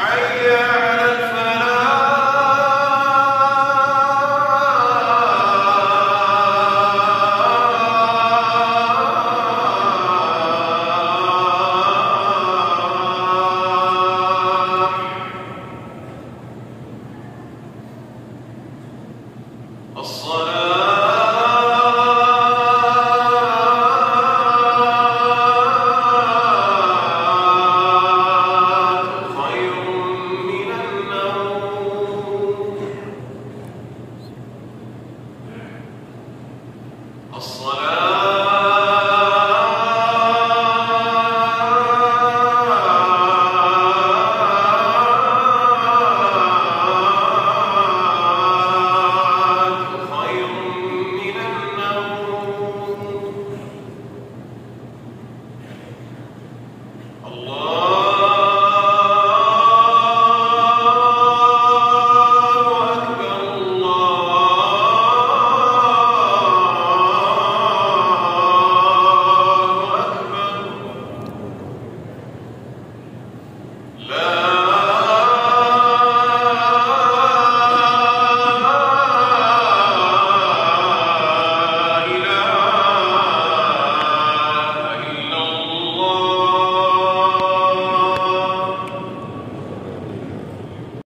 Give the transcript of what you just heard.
Hallelujah. الصلاة